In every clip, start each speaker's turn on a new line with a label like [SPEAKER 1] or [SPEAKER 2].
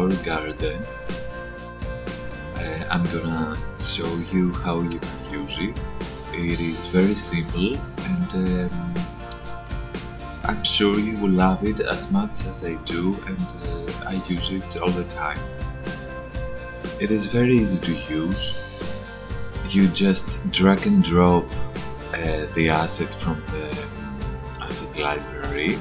[SPEAKER 1] flower garden. Uh, I'm gonna show you how you can use it. It is very simple and um, I'm sure you will love it as much as I do and uh, I use it all the time. It is very easy to use. You just drag and drop uh, the asset from the asset library.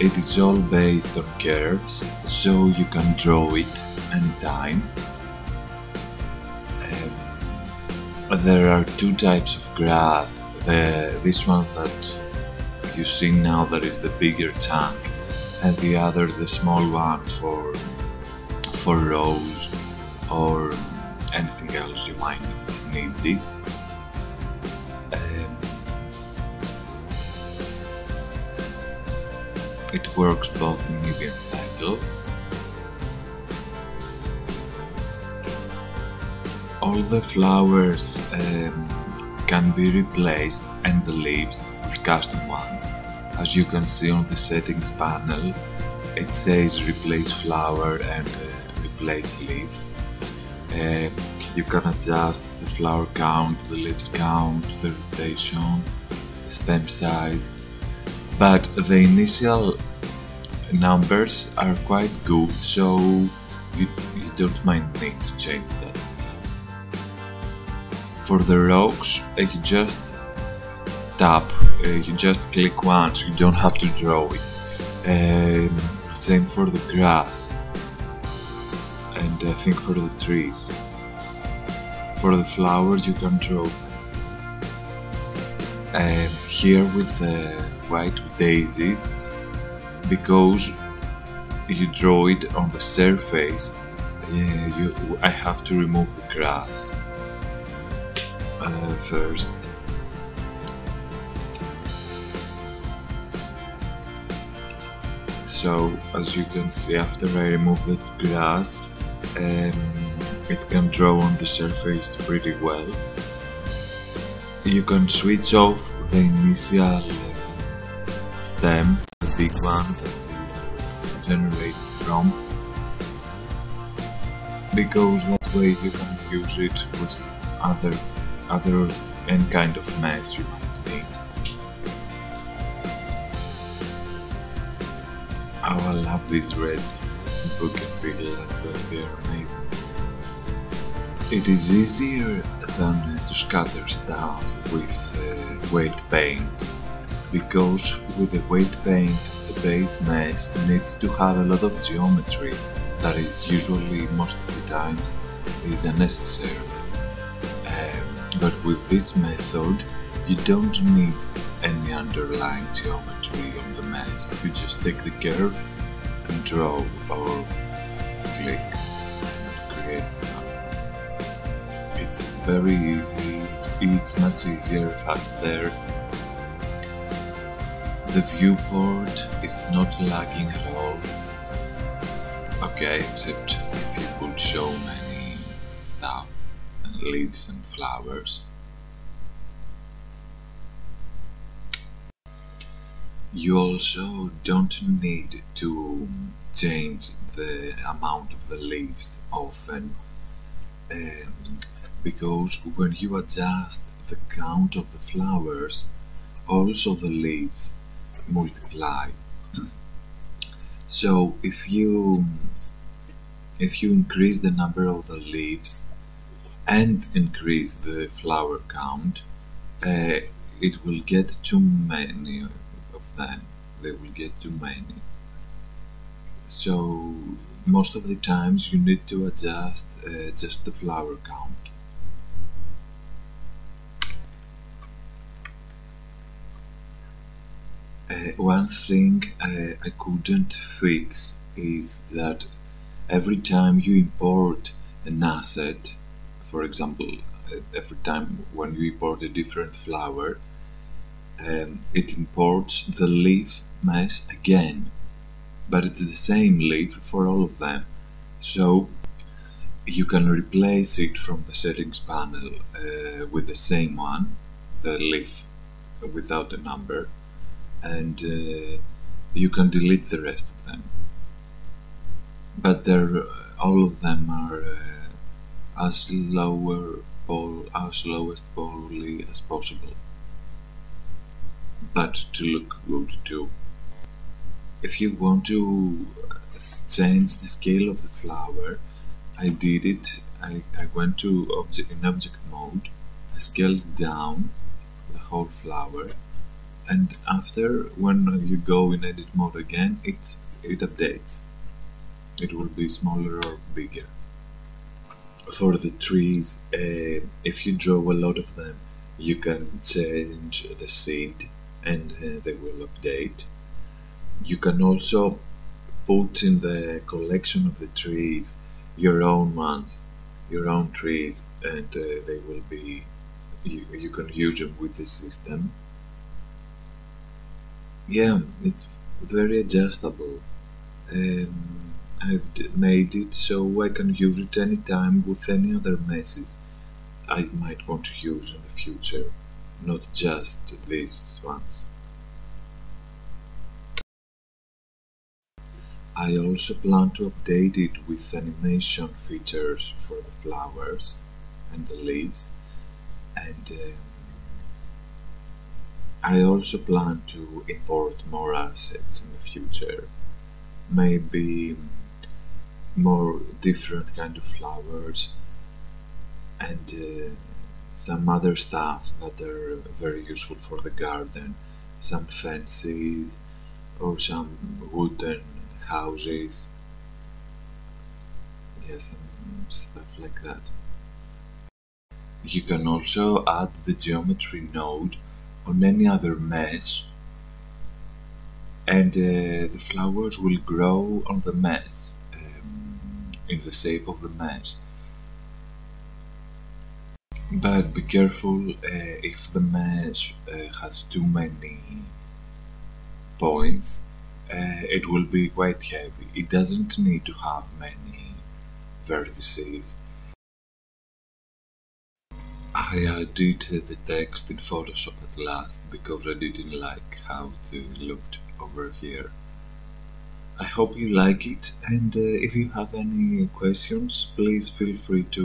[SPEAKER 1] It is all based on curves, so you can draw it anytime. Um, there are two types of grass. The, this one that you see now that is the bigger chunk and the other the small one for for rows or anything else you might need it. It works both in medium cycles. All the flowers um, can be replaced and the leaves with custom ones. As you can see on the settings panel, it says replace flower and uh, replace leaf. Uh, you can adjust the flower count, the leaves count, the rotation, stem size, but the initial numbers are quite good so you, you don't mind need to change that. For the rocks, uh, you just tap, uh, you just click once, you don't have to draw it. Um, same for the grass and I think for the trees. For the flowers you can draw. Um, here with the white daisies, because you draw it on the surface, uh, you, I have to remove the grass uh, first. So as you can see after I remove the grass um, it can draw on the surface pretty well. You can switch off the initial stem, the big one that generate from because that way you can use it with other other any kind of mesh you might need. Oh, I love this red bougainvilleas, uh, they're amazing. It is easier than to scatter stuff with uh, paint because with the weight paint the base mesh needs to have a lot of geometry that is usually most of the times is unnecessary. Um, but with this method you don't need any underlying geometry on the mesh. You just take the curve and draw or click and create stuff. It's very easy, it's much easier, faster. The viewport is not lagging at all. Okay, except if you could show many stuff and leaves and flowers. You also don't need to change the amount of the leaves often um, because when you adjust the count of the flowers also the leaves multiply. So if you if you increase the number of the leaves and increase the flower count uh, it will get too many of them. They will get too many. So most of the times you need to adjust uh, just the flower count uh, one thing uh, I couldn't fix is that every time you import an asset for example uh, every time when you import a different flower um, it imports the leaf mesh again but it's the same leaf for all of them. So you can replace it from the settings panel uh, with the same one the leaf without a number and uh, you can delete the rest of them. But they're all of them are uh, as lower as lowest poly as possible. But to look good too. If you want to change the scale of the flower I did it. I, I went to object in object mode. I scaled down the whole flower and after when you go in edit mode again it it updates. It will be smaller or bigger. For the trees uh, if you draw a lot of them you can change the seed and uh, they will update. You can also put in the collection of the trees your own ones your own trees and uh, they will be you, you can use them with the system yeah it's very adjustable. Um, I've made it so I can use it anytime with any other meshes I might want to use in the future not just these ones. I also plan to update it with animation features for the flowers and the leaves and um, I also plan to import more assets in the future. Maybe more different kind of flowers and uh, some other stuff that are very useful for the garden. Some fences or some wooden houses. Yes stuff like that. You can also add the geometry node on any other mesh and uh, the flowers will grow on the mesh um, in the shape of the mesh but be careful uh, if the mesh uh, has too many points uh, it will be quite heavy. It doesn't need to have many vertices. I added the text in Photoshop at last because I didn't like how it looked over here. I hope you like it and uh, if you have any questions please feel free to